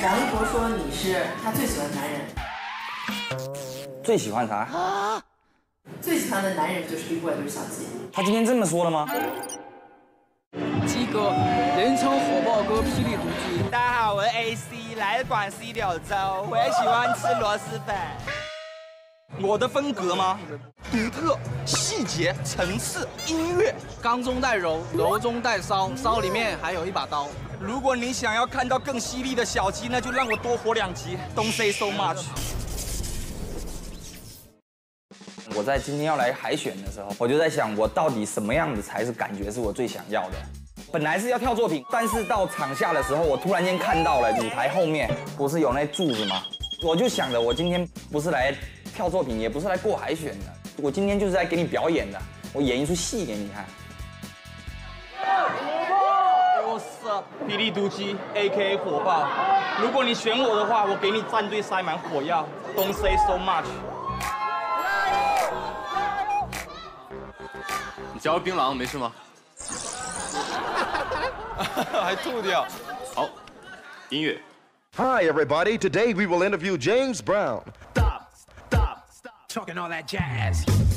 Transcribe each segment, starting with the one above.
杨一博说你是他最喜欢的男人，最喜欢啥？最喜欢的男人就是 B boy，就是小鸡。他今天这么说了吗？鸡哥，人称火爆哥，霹雳毒鸡。大家好，我是 AC，来自广西柳州，我也喜欢吃螺蛳粉。我的风格吗？独特、细节、层次、音乐，刚中带柔，柔中带骚，骚里面还有一把刀。如果你想要看到更犀利的小鸡，那就让我多活两集。Don't say so much。我在今天要来海选的时候，我就在想，我到底什么样子才是感觉是我最想要的？本来是要跳作品，但是到场下的时候，我突然间看到了舞台后面不是有那柱子吗？我就想着，我今天不是来跳作品，也不是来过海选的，我今天就是来给你表演的，我演一出戏给你看。我是霹雳毒鸡，A.K.A 火爆。如果你选我的话，我给你战队塞满火药。Don't say so much。你嚼了槟榔没事吗？还吐掉。好，音乐。Hi, everybody. Today we will interview James Brown. And all that jazz.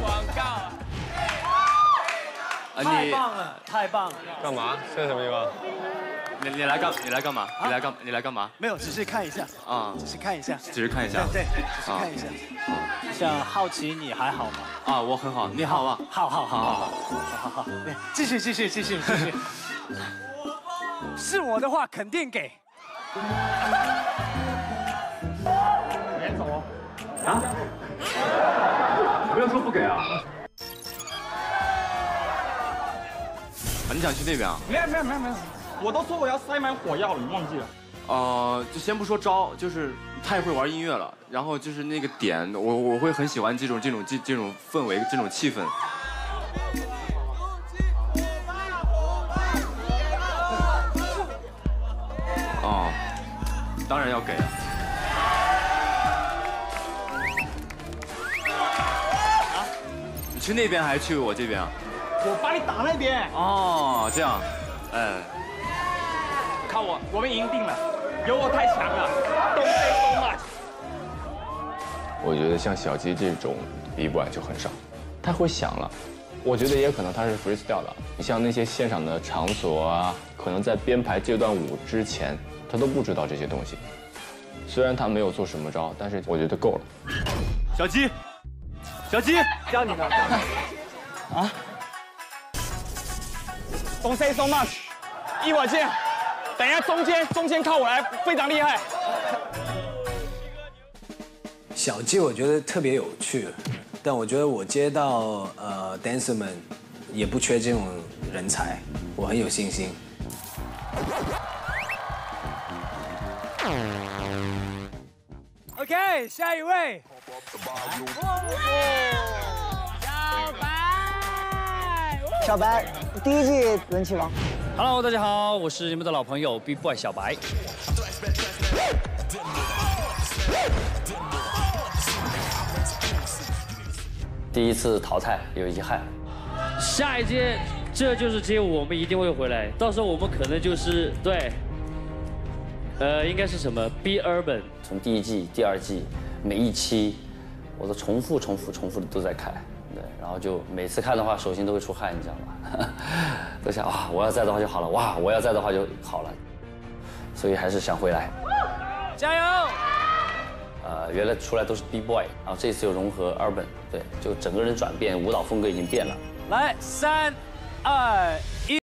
广告！太棒了，太棒了！干嘛？这是什么？你你来干你来干嘛？你来干你来干嘛？没有，只是看一下啊，只是看一下，只是看一下。对对，只是看一下。想好奇你还好吗？啊，我很好，你好吗？好好好好好好好，继续继续继续继续。是我的话，肯定给。不要说不给啊！你想去那边啊？没有没有没有没有，我都说我要塞满火药了，你忘记了？呃，就先不说招，就是太会玩音乐了，然后就是那个点，我我会很喜欢这种这种这这种氛围，这种气氛。当然要给啊。你去那边还是去我这边啊？我把你打那边，哦，这样，哎，看我，我们赢定了，有我太强了，Don't say so much。我觉得像小鸡这种 B boy 就很少，太会想了。我觉得也可能他是 freestyle 的。你像那些现场的场所啊，可能在编排这段舞之前，他都不知道这些东西。虽然他没有做什么招，但是我觉得够了。小鸡，小鸡，教你的。啊？Don't say so much，一会儿见。等一下中间中间靠我来，非常厉害。小鸡我觉得特别有趣，但我觉得我接到呃 dancer 们也不缺这种人才，我很有信心。OK，下一位。小白，小白第一季人气王。Hello，大家好，我是你们的老朋友 B Boy 小白。第一次淘汰有遗憾，下一届这就是街舞，我们一定会回来。到时候我们可能就是对，呃，应该是什么？Be Urban？从第一季、第二季每一期，我都重复、重复、重复的都在看，对，然后就每次看的话，手心都会出汗，你知道吗？都想啊，我要在的话就好了，哇，我要在的话就好了，所以还是想回来。加油！呃，原来出来都是 B boy，然后这次又融合 urban，对，就整个人转变，舞蹈风格已经变了。来，三、二、一。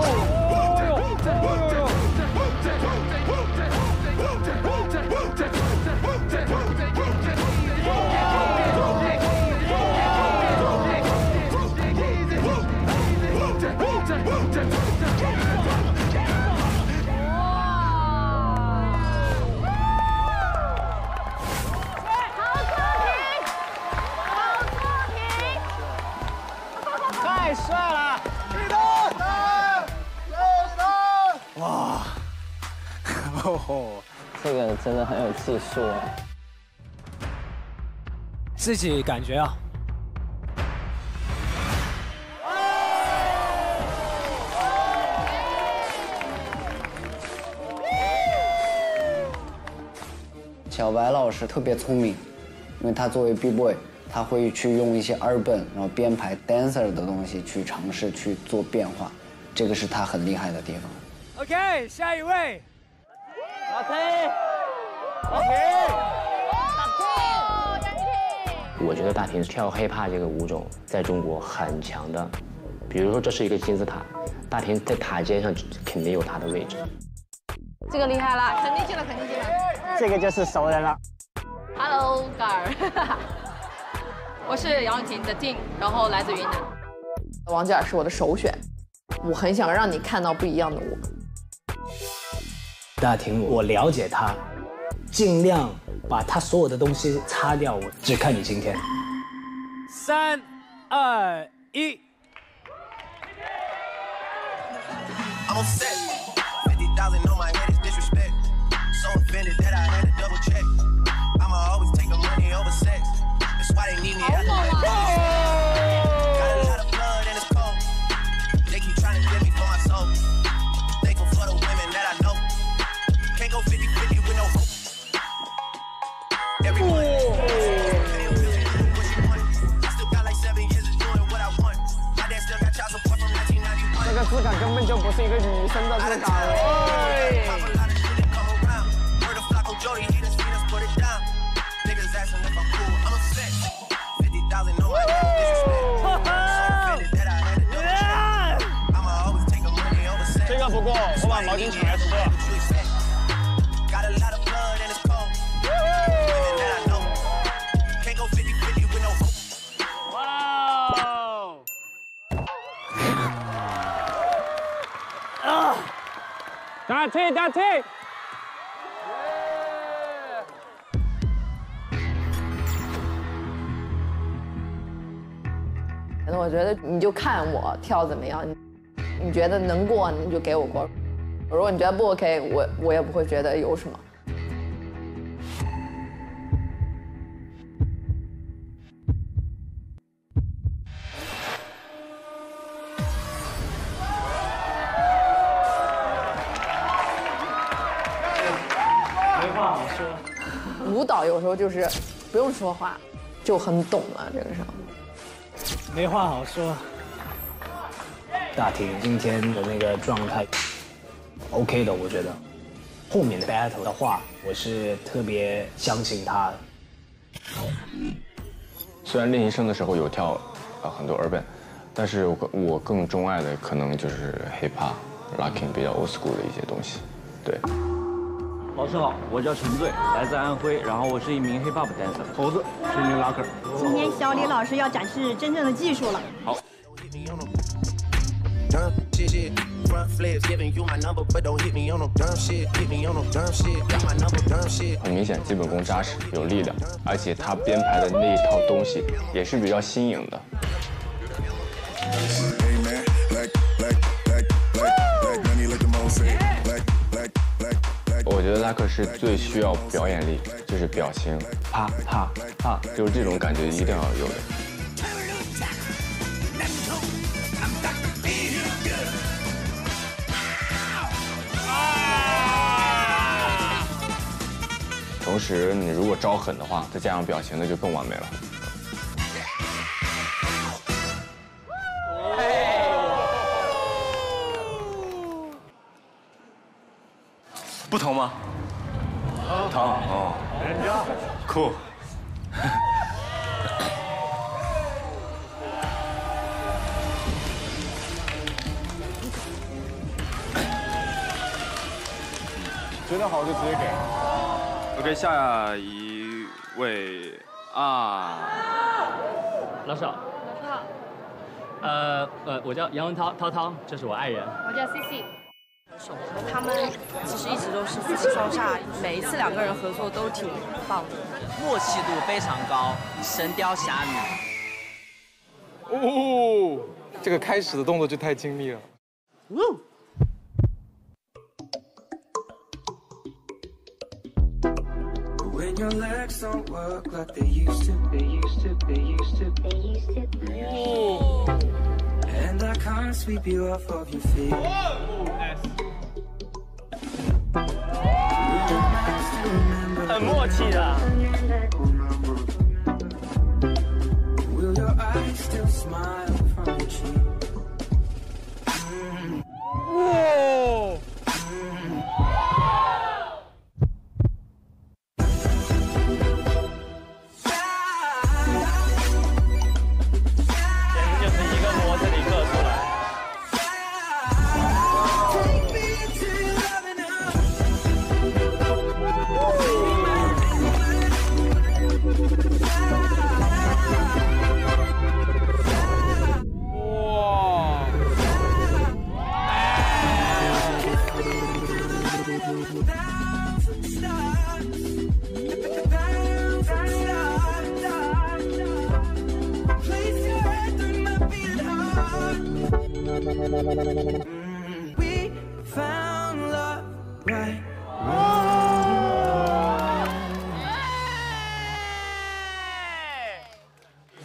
太真的很有技术啊！自己感觉啊，小白老师特别聪明，因为他作为 B boy，他会去用一些 urban，然后编排 dancer 的东西去尝试去做变化，这个是他很厉害的地方。OK，下一位。老 K，老 K，我觉得大婷跳 hiphop 这个舞种在中国很强的，比如说这是一个金字塔，大婷在塔尖上肯定有她的位置。这个厉害了，肯定进了，肯定进了。这个就是熟人了。Hello，盖尔，我是杨雨婷的 Ting，然后来自云南。王嘉尔是我的首选，我很想让你看到不一样的我。大婷，我了解他，尽量把他所有的东西擦掉，我只看你今天。三、二、一。打退，打退！可能我觉得你就看我跳怎么样，你觉得能过你就给我过，如果你觉得不 OK，我我也不会觉得有什么。说。舞蹈有时候就是不用说话就很懂了，这个时候。没话好说。大庭今天的那个状态，OK 的，我觉得。后面的 battle 的话，我是特别相信他的。虽然练习生的时候有跳呃很多 urban，但是我我更钟爱的可能就是 hip hop、locking 比较 old school 的一些东西。对。老师好，我叫陈醉，来自安徽，然后我是一名 hip hop dancer。猴子是一名 locker。今天小李老师要展示真正的技术了。好。很明显，基本功扎实，有力量，而且他编排的那一套东西也是比较新颖的。觉得拉克是最需要表演力，就是表情，啪啪啪，就是这种感觉一定要有的。同时，你如果招狠的话，再加上表情，那就更完美了。不疼吗？疼哦。人家酷。觉得好就直接给。OK，下一位啊，老师好。老师好，呃呃，我叫杨文涛，涛涛，这是我爱人。我叫他们其实一直都是夫妻双煞，每一次两个人合作都挺棒的，默契度非常高，神雕侠侣。哦，这个开始的动作就太精密了。When your legs don't work like they used to, they used to, they used to, they used to, they used to. And I can't sweep you off of your feet. 很默契的。Will your eyes still smile We found love right.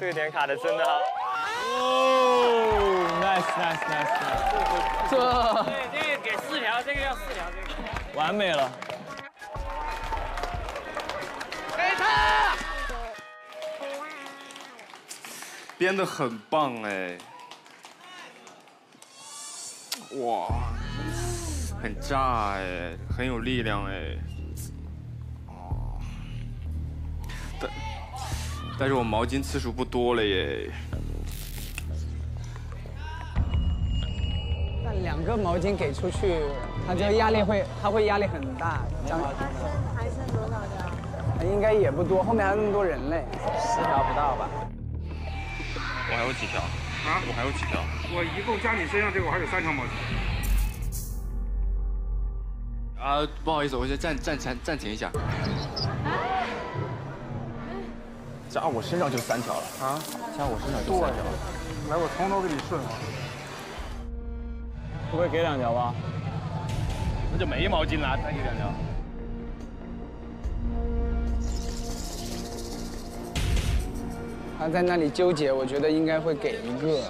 这个点卡的真的好。哦，nice nice nice nice，这对，这个给四条，这个要四条，这个。完美了。给他。编的很棒哎，哇，很炸哎，很有力量哎，哦，但但是我毛巾次数不多了耶，但两个毛巾给出去，他这个压力会，他会压力很大。还剩还剩多少条？应该也不多，后面还有那么多人嘞。十条不到吧？我还有几条啊？我还有几条？我一共加你身上这个，我还有三条毛巾。啊，不好意思，我先暂暂暂暂停一下。加我身上就三条了啊！加我身上就三条。来，我从头给你顺啊。不会给两条吧？那就没毛巾了，再给两条。他在那里纠结，我觉得应该会给一个，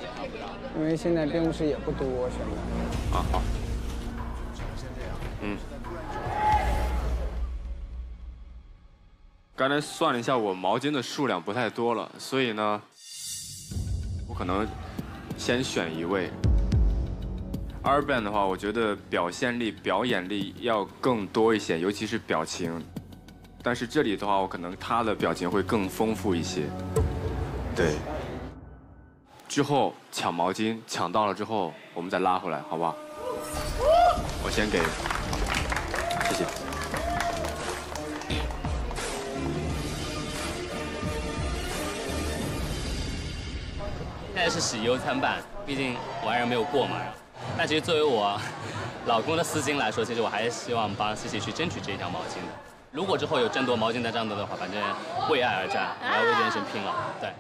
因为现在辩护室也不多，现在。啊好。嗯。刚才算了一下，我毛巾的数量不太多了，所以呢，我可能先选一位。Urban 的话，我觉得表现力、表演力要更多一些，尤其是表情。但是这里的话，我可能他的表情会更丰富一些。对。之后抢毛巾，抢到了之后，我们再拉回来，好不好？我先给，谢谢。现在是喜忧参半，毕竟完人没有过嘛。但其实作为我老公的私心来说，其实我还是希望帮 Cici 去争取这一条毛巾的。如果之后有争夺毛巾的战斗的话，反正为爱而战，我要为这件事拼了。对。